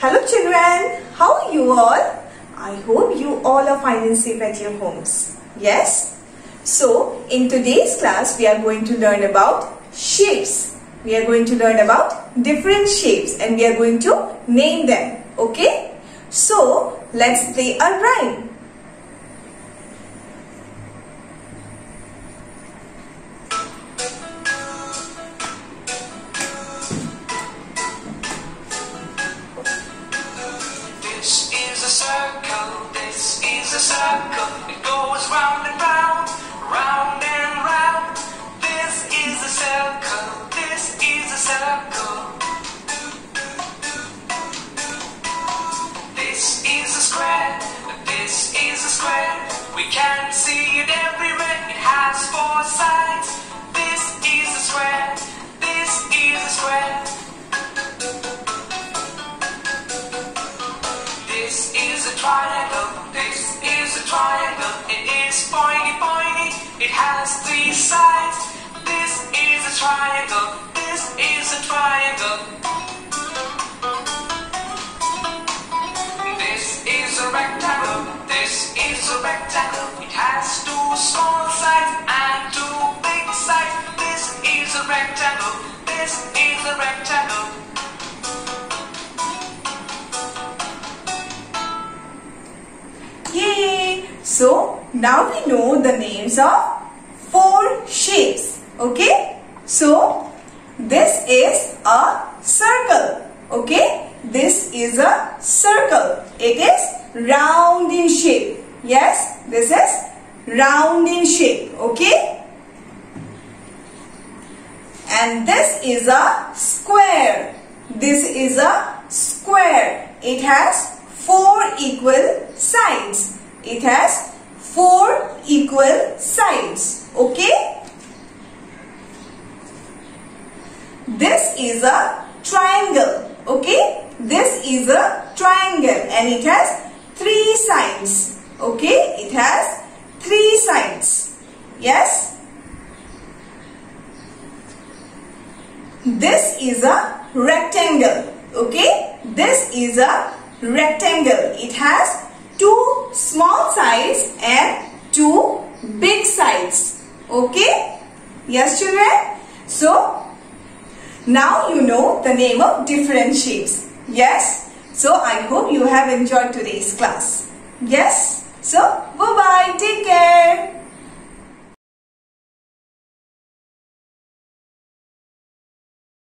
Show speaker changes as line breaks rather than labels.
Hello children, how are you all? I hope you all are fine and safe at your homes. Yes? So, in today's class, we are going to learn about shapes. We are going to learn about different shapes and we are going to name them. Okay? So, let's play a rhyme.
We can see it everywhere, it has four sides. This is a square, this is a square. This is a triangle, this is a triangle. It is pointy, pointy, it has three sides. This is a triangle, this is a rectangle.
Yay! So, now we know the names of four shapes. Okay? So, this is a circle. Okay? This is a circle. It is round in shape. Yes? This is round in shape. Okay? And this is a square. This is a square. It has four equal sides. It has four equal sides. Okay? This is a triangle. Okay? This is a triangle and it has three sides. Okay? It has three sides. Yes? This is a rectangle. Okay? This is a rectangle. It has two small sides and two big sides. Okay? Yes children? So, now you know the name of different shapes. Yes? So, I hope you have enjoyed today's class. Yes? So, bye-bye. Take care.